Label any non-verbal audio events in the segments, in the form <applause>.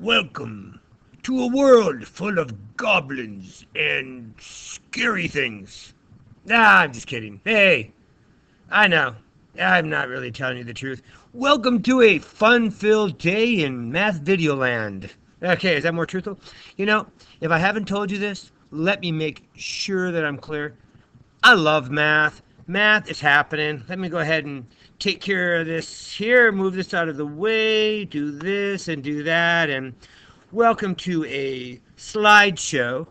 Welcome to a world full of goblins and scary things. Nah, I'm just kidding. Hey, I know. I'm not really telling you the truth. Welcome to a fun-filled day in Math Video Land. Okay, is that more truthful? You know, if I haven't told you this, let me make sure that I'm clear. I love math. Math is happening. Let me go ahead and take care of this here, move this out of the way, do this and do that, and welcome to a slideshow.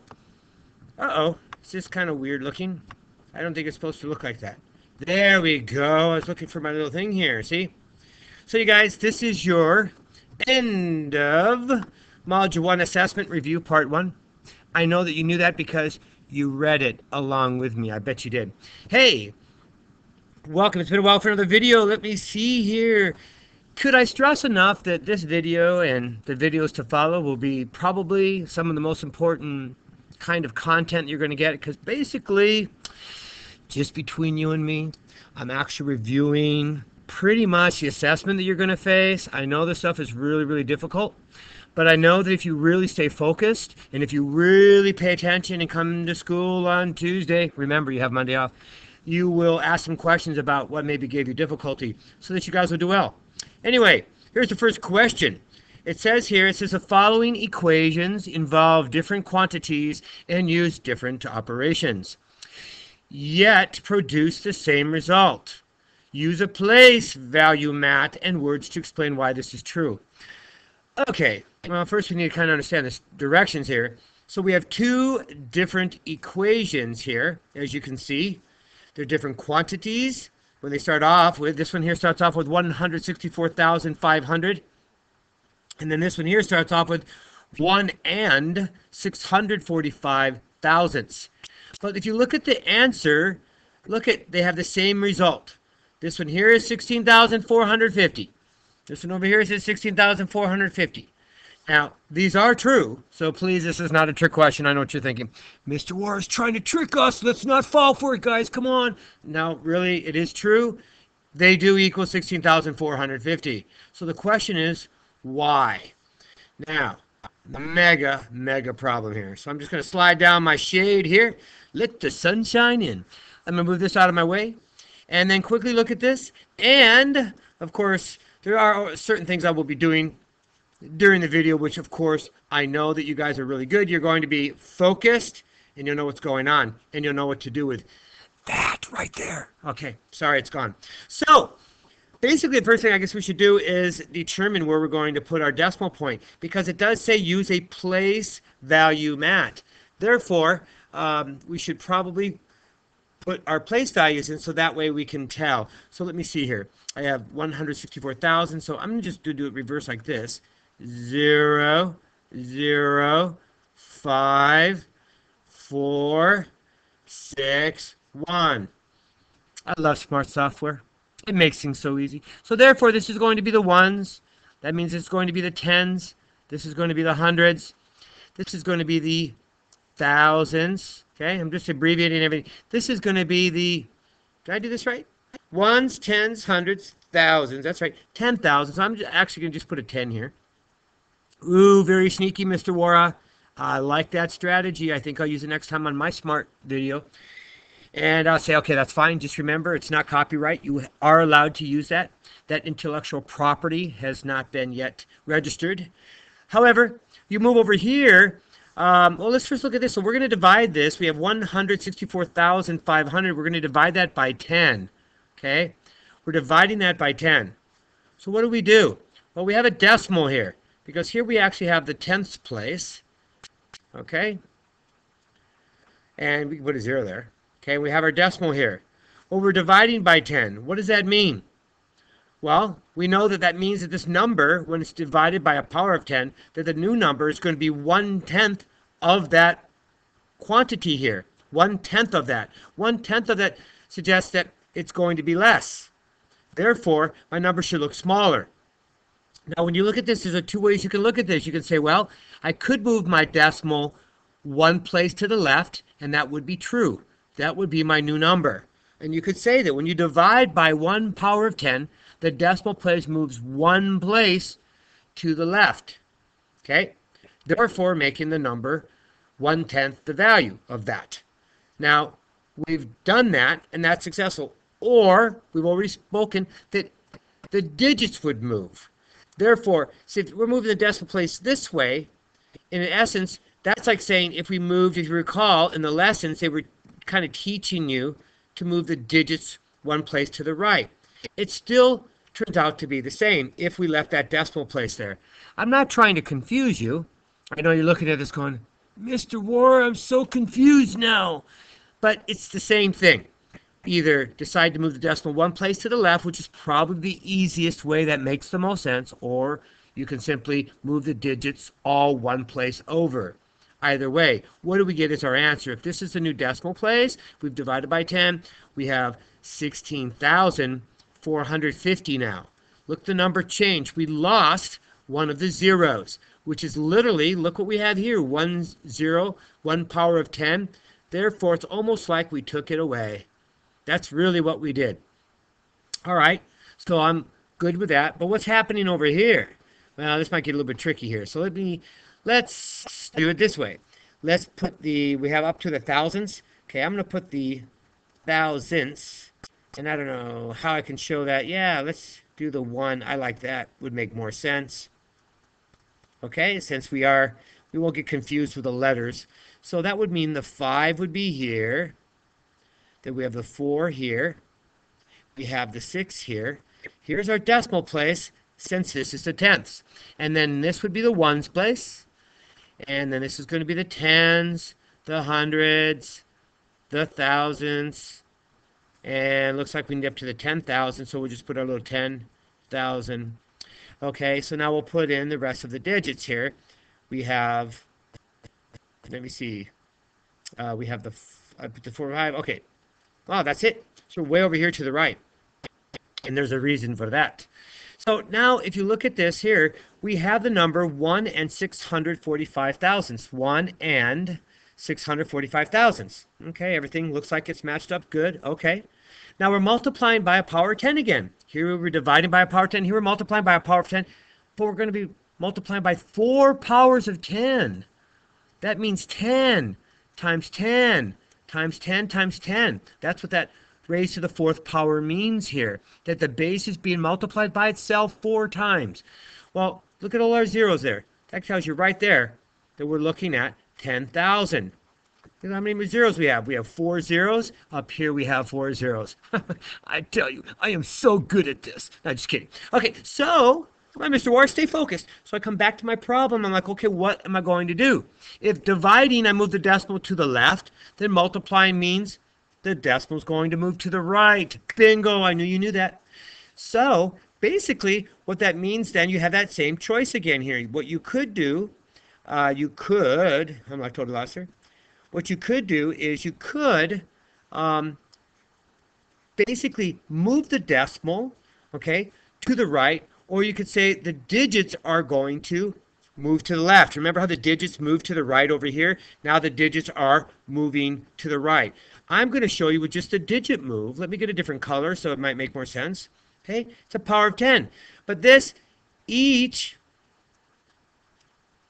Uh-oh, it's just kind of weird looking. I don't think it's supposed to look like that. There we go. I was looking for my little thing here, see? So you guys, this is your end of Module 1 Assessment Review Part 1. I know that you knew that because you read it along with me. I bet you did. Hey, welcome. It's been a while for another video. Let me see here. Could I stress enough that this video and the videos to follow will be probably some of the most important kind of content you're going to get because basically just between you and me I'm actually reviewing pretty much the assessment that you're going to face I know this stuff is really really difficult but I know that if you really stay focused and if you really pay attention and come to school on Tuesday remember you have Monday off you will ask some questions about what maybe gave you difficulty so that you guys will do well. Anyway, here's the first question. It says here, it says the following equations involve different quantities and use different operations, yet produce the same result. Use a place value mat and words to explain why this is true. Okay, well, first we need to kind of understand the directions here. So we have two different equations here, as you can see. They're different quantities. When they start off with, this one here starts off with 164,500. And then this one here starts off with 1 and 645 thousandths. But if you look at the answer, look at, they have the same result. This one here is 16,450. This one over here is 16,450. Now, these are true, so please, this is not a trick question. I know what you're thinking. Mr. Waara is trying to trick us. Let's not fall for it, guys. Come on. Now, really, it is true. They do equal 16,450. So the question is, why? Now, the mega, mega problem here. So I'm just going to slide down my shade here. Let the sunshine in. I'm going to move this out of my way. And then quickly look at this. And, of course, there are certain things I will be doing during the video, which of course I know that you guys are really good. You're going to be focused and you'll know what's going on and you'll know what to do with that right there. Okay, sorry, it's gone. So basically the first thing I guess we should do is determine where we're going to put our decimal point because it does say use a place value mat. Therefore, um, we should probably put our place values in so that way we can tell. So let me see here. I have 164,000, so I'm just going to do it reverse like this zero, zero, five, four, six, one. I love smart software. It makes things so easy. So therefore, this is going to be the ones. That means it's going to be the tens. This is going to be the hundreds. This is going to be the thousands. Okay, I'm just abbreviating everything. This is going to be the, did I do this right? Ones, tens, hundreds, thousands. That's right, 10,000. So I'm actually going to just put a 10 here. Ooh, very sneaky, Mr. Waara. I like that strategy. I think I'll use it next time on my smart video. And I'll say, okay, that's fine. Just remember, it's not copyright. You are allowed to use that. That intellectual property has not been yet registered. However, you move over here. Um, well, let's first look at this. So we're going to divide this. We have 164,500. We're going to divide that by 10. Okay? We're dividing that by 10. So what do we do? Well, we have a decimal here because here we actually have the tenths place, okay? And we can put a zero there. Okay, we have our decimal here. Well, we're dividing by 10. What does that mean? Well, we know that that means that this number, when it's divided by a power of 10, that the new number is going to be one-tenth of that quantity here. One-tenth of that. One-tenth of that suggests that it's going to be less. Therefore, my number should look smaller. Now, when you look at this, there's a two ways you can look at this. You can say, well, I could move my decimal one place to the left, and that would be true. That would be my new number. And you could say that when you divide by 1 power of 10, the decimal place moves one place to the left. Okay? Therefore, making the number one-tenth the value of that. Now, we've done that, and that's successful. Or, we've already spoken that the digits would move. Therefore, see, if we're moving the decimal place this way, in essence, that's like saying if we moved, if you recall, in the lessons, they were kind of teaching you to move the digits one place to the right. It still turns out to be the same if we left that decimal place there. I'm not trying to confuse you. I know you're looking at this going, Mr. Waara, I'm so confused now. But it's the same thing. Either decide to move the decimal one place to the left, which is probably the easiest way that makes the most sense, or you can simply move the digits all one place over. Either way, what do we get as our answer? If this is the new decimal place, we've divided by 10, we have 16,450 now. Look, the number changed. We lost one of the zeros, which is literally, look what we have here, one zero, one power of 10. Therefore, it's almost like we took it away. That's really what we did. All right, so I'm good with that. But what's happening over here? Well, this might get a little bit tricky here. So let me, let's do it this way. Let's put the, we have up to the thousands. Okay, I'm going to put the thousandths. And I don't know how I can show that. Yeah, let's do the one. I like that. Would make more sense. Okay, since we are, we won't get confused with the letters. So that would mean the 5 would be here. Then we have the 4 here. We have the 6 here. Here's our decimal place, since this is the tenths. And then this would be the ones place. And then this is going to be the tens, the hundreds, the thousands. And looks like we can get up to the 10,000, so we'll just put our little 10,000. Okay, so now we'll put in the rest of the digits here. We have let me see. Uh, we have the, I put the 4, 5. Okay. Wow, that's it. So way over here to the right. And there's a reason for that. So now if you look at this here, we have the number 1 and 645 thousandths. 1 and 645 thousandths. Okay, everything looks like it's matched up good. Okay. Now we're multiplying by a power of 10 again. Here we're dividing by a power of 10. Here we're multiplying by a power of 10. But we're going to be multiplying by four powers of 10. That means 10 times 10 times 10 times 10. That's what that raised to the fourth power means here, that the base is being multiplied by itself four times. Well, look at all our zeros there. That tells you right there that we're looking at 10,000. Look how many zeros we have. We have four zeros. Up here we have four zeros. <laughs> I tell you, I am so good at this. No, just kidding. Okay, so Come on, Mr. Waara, stay focused. So I come back to my problem. I'm like, okay, what am I going to do? If dividing, I move the decimal to the left, then multiplying means the decimal is going to move to the right. Bingo, I knew you knew that. So basically, what that means then, you have that same choice again here. What you could do, uh, you could, I'm not totally lost here. What you could do is you could um, basically move the decimal, okay, to the right or you could say the digits are going to move to the left. Remember how the digits move to the right over here? Now the digits are moving to the right. I'm going to show you with just a digit move. Let me get a different color so it might make more sense. Okay, it's a power of 10. But this, each,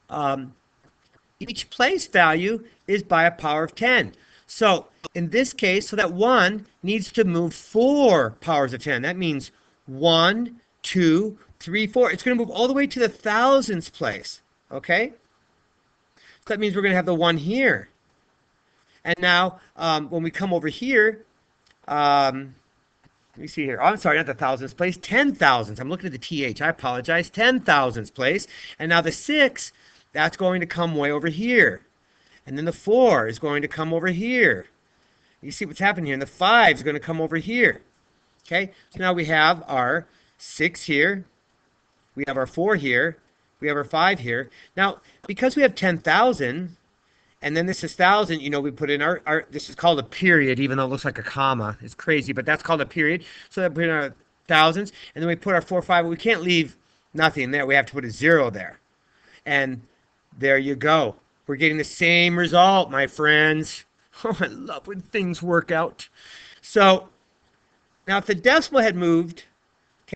um, each place value is by a power of 10. So in this case, so that 1 needs to move 4 powers of 10. That means 1, 2, three, four. It's going to move all the way to the thousands place. Okay? So that means we're going to have the one here. And now, um, when we come over here, um, let me see here. Oh, I'm sorry, not the thousands place, ten thousands. I'm looking at the TH. I apologize. Ten thousands place. And now the six, that's going to come way over here. And then the four is going to come over here. You see what's happening here. And the five is going to come over here. Okay, so now we have our six here, we have our 4 here. We have our 5 here. Now, because we have 10,000, and then this is 1,000, you know, we put in our, our, this is called a period, even though it looks like a comma. It's crazy, but that's called a period. So that we put in our thousands, and then we put our 4, 5. We can't leave nothing there. We have to put a 0 there. And there you go. We're getting the same result, my friends. <laughs> Oh, I love when things work out. So, now if the decimal had moved,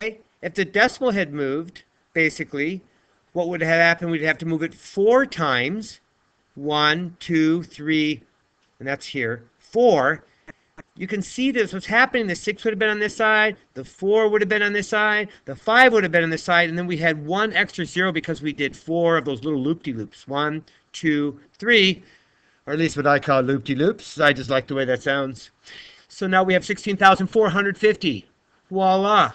okay, if the decimal had moved, basically, what would have happened? We'd have to move it four times. One, two, three, and that's here. Four. You can see this, what's happening. The six would have been on this side. The four would have been on this side. The five would have been on this side. And then we had one extra zero because we did four of those little loop-de-loops. One, two, three. Or at least what I call loop-de-loops. I just like the way that sounds. So now we have 16,450. Voila.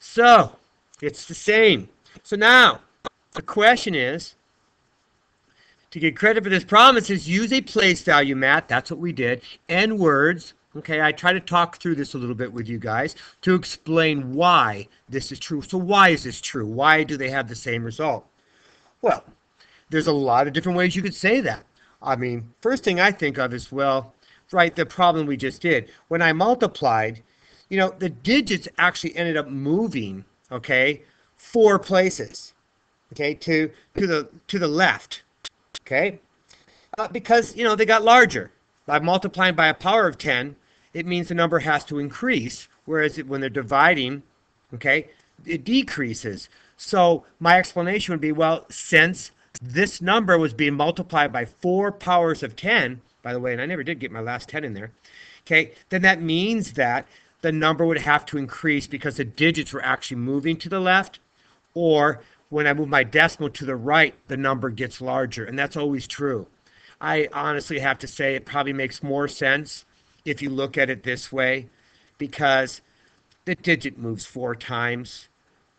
So, it's the same. So now, the question is, to get credit for this promise is use a place value, mat. That's what we did. And words. Okay, I try to talk through this a little bit with you guys to explain why this is true. So why is this true? Why do they have the same result? Well, there's a lot of different ways you could say that. I mean, first thing I think of is, well, right, the problem we just did. When I multiplied, you know, the digits actually ended up moving, okay, four places, okay, to, to, the, to the left okay? Uh, because, you know, they got larger. By multiplying by a power of 10, it means the number has to increase, whereas it, when they're dividing, okay, it decreases. So my explanation would be, well, since this number was being multiplied by 4 powers of 10, by the way, and I never did get my last 10 in there, okay, then that means that the number would have to increase because the digits were actually moving to the left, or when I move my decimal to the right, the number gets larger, and that's always true. I honestly have to say it probably makes more sense if you look at it this way because the digit moves four times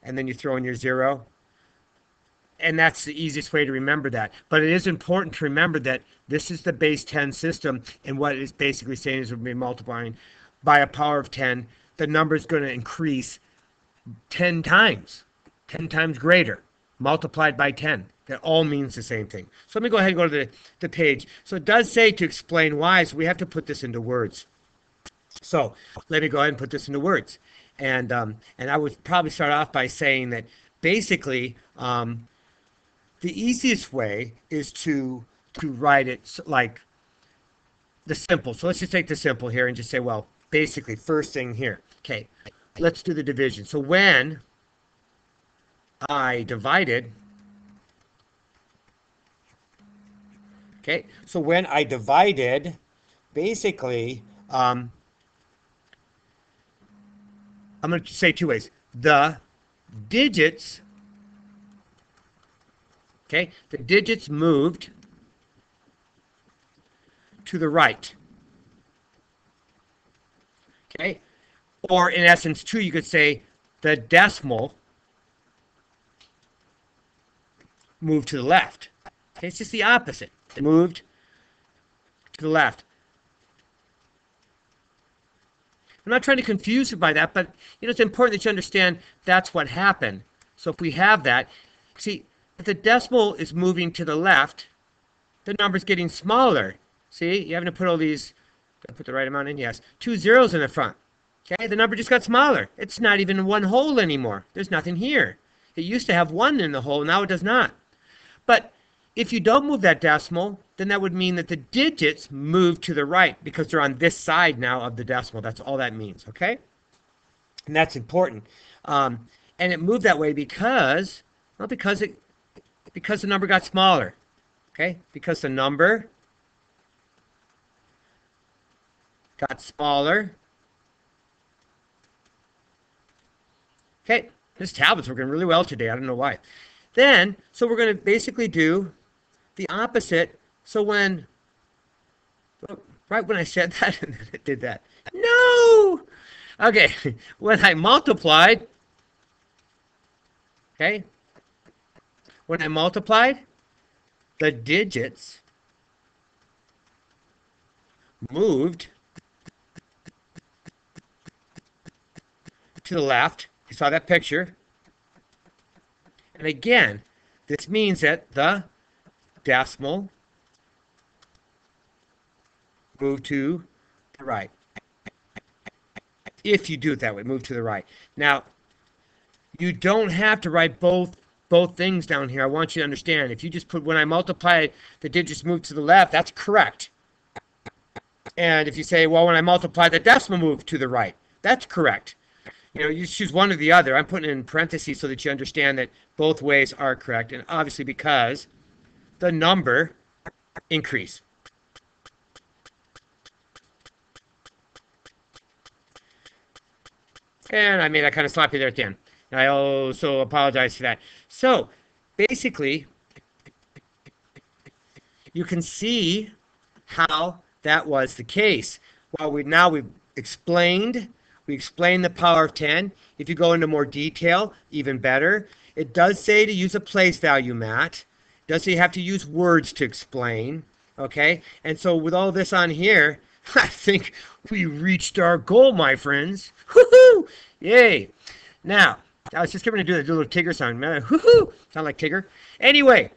and then you throw in your zero. And that's the easiest way to remember that. But it is important to remember that this is the base 10 system, and what it's basically saying is we'll be multiplying by a power of 10. The number is going to increase 10 times. 10 times greater, multiplied by 10. That all means the same thing. So let me go ahead and go to the, the page. So it does say to explain why, so we have to put this into words. So let me go ahead and put this into words. And, um, and I would probably start off by saying that basically um, the easiest way is to, to write it like the simple. So let's just take the simple here and just say, well, basically first thing here. Okay, let's do the division. So when I divided. Okay, so when I divided, basically, um, I'm going to say two ways. The digits, okay, the digits moved to the right. Okay, or in essence, two, you could say the decimal moved to the left. Okay, it's just the opposite. It moved to the left. I'm not trying to confuse you by that, but you know it's important that you understand that's what happened. So if we have that, see, if the decimal is moving to the left, the number's getting smaller. See, you having to put all these, put the right amount in, yes, two zeros in the front. Okay, the number just got smaller. It's not even one whole anymore. There's nothing here. It used to have one in the whole, now it does not. But if you don't move that decimal, then that would mean that the digits move to the right because they're on this side now of the decimal. That's all that means, okay? And that's important. Um, and it moved that way because, well, because it, because the number got smaller, okay? Because the number got smaller. Okay, this tablet's working really well today. I don't know why. Then, so we're going to basically do the opposite. So when, right when I said <laughs> that, and then it did that. No! Okay, <laughs> when I multiplied, okay, when I multiplied, the digits moved to the left. You saw that picture. And again, this means that the decimal move to the right. If you do it that way, move to the right. Now, you don't have to write both both things down here. I want you to understand. If you just put when I multiply the digits move to the left, that's correct. And if you say, well, when I multiply the decimal move to the right, that's correct. You know, you choose one or the other. I'm putting in parentheses so that you understand that both ways are correct. And obviously because the number increase. And I made that kind of sloppy there at the end. I also apologize for that. So basically, you can see how that was the case. Well, we now we've explained, we explain the power of 10. If you go into more detail, even better. It does say to use a place value, mat. Does say you have to use words to explain. Okay? And so with all this on here, <laughs> I think we reached our goal, my friends. Woohoo! Yay! Now, I was just going to do the little Tigger sound. Woohoo! Sound like Tigger. Anyway,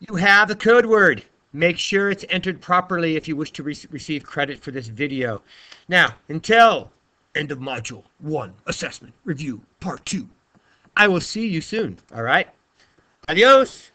you have the code word. Make sure it's entered properly if you wish to re receive credit for this video. Now, until end of module one, assessment review part two. I will see you soon. All right. Adios.